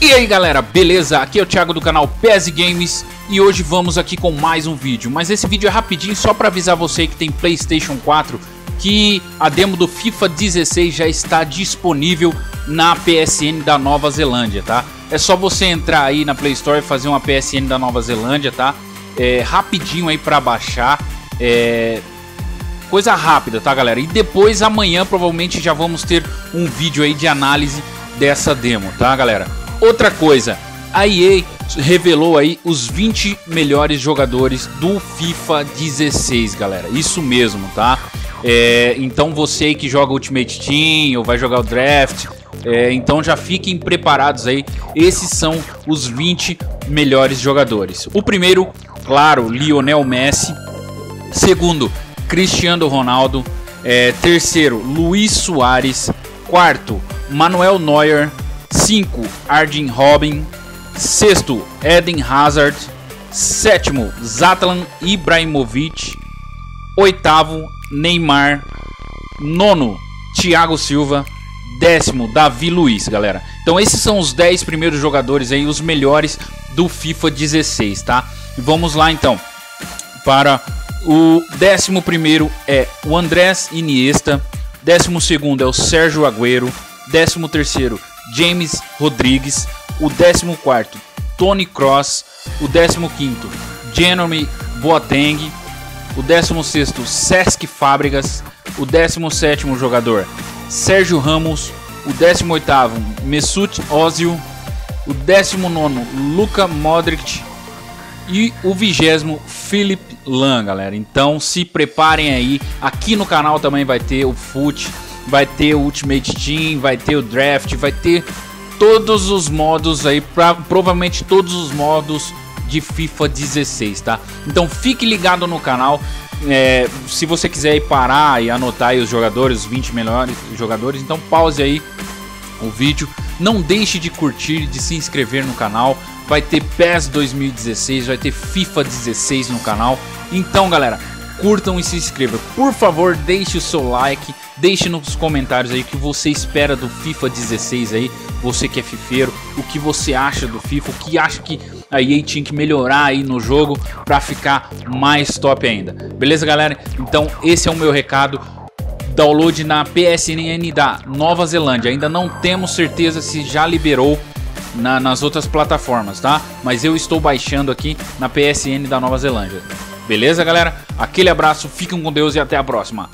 E aí galera, beleza? Aqui é o Thiago do canal PES Games e hoje vamos aqui com mais um vídeo. Mas esse vídeo é rapidinho só para avisar você que tem Playstation 4 que a demo do FIFA 16 já está disponível na PSN da Nova Zelândia, tá? É só você entrar aí na Play Store e fazer uma PSN da Nova Zelândia, tá? É rapidinho aí para baixar, é... Coisa rápida, tá galera? E depois amanhã provavelmente já vamos ter um vídeo aí de análise dessa demo, tá galera? Outra coisa, a EA revelou aí os 20 melhores jogadores do FIFA 16, galera. Isso mesmo, tá? É, então você aí que joga Ultimate Team ou vai jogar o Draft, é, então já fiquem preparados aí. Esses são os 20 melhores jogadores. O primeiro, claro, Lionel Messi. Segundo, Cristiano Ronaldo. É, terceiro, Luiz Soares. Quarto, Manuel Neuer. 5. Arjen Robin. Sexto, Eden Hazard. Sétimo, Zlatan Ibrahimovic. Oitavo, Neymar. Nono, Thiago Silva. Décimo, Davi Luiz, galera. Então esses são os 10 primeiros jogadores aí, os melhores do FIFA 16, tá? Vamos lá então para o décimo primeiro é o Andrés Iniesta. Décimo segundo é o Sérgio Agüero. Décimo terceiro, James Rodrigues, o 14º Tony Cross, o 15º Jeremy Boateng, o 16º Sesc Fábricas, o 17º jogador Sérgio Ramos, o 18º Mesut Ozil, o 19º Luka Modric e o 20 Philip Lan, galera. Então se preparem aí, aqui no canal também vai ter o FUT vai ter o Ultimate Team, vai ter o Draft, vai ter todos os modos aí, pra, provavelmente todos os modos de FIFA 16, tá? Então fique ligado no canal. É, se você quiser ir parar e anotar os jogadores, os 20 melhores jogadores, então pause aí o vídeo. Não deixe de curtir, de se inscrever no canal. Vai ter PES 2016, vai ter FIFA 16 no canal. Então, galera, curtam e se inscrevam. Por favor, deixe o seu like, deixe nos comentários aí o que você espera do FIFA 16 aí, você que é fifeiro, o que você acha do FIFA, o que acha que a EA tinha que melhorar aí no jogo para ficar mais top ainda. Beleza, galera? Então, esse é o meu recado. Download na PSN da Nova Zelândia. Ainda não temos certeza se já liberou na, nas outras plataformas, tá? Mas eu estou baixando aqui na PSN da Nova Zelândia. Beleza, galera? Aquele abraço, fiquem com Deus e até a próxima.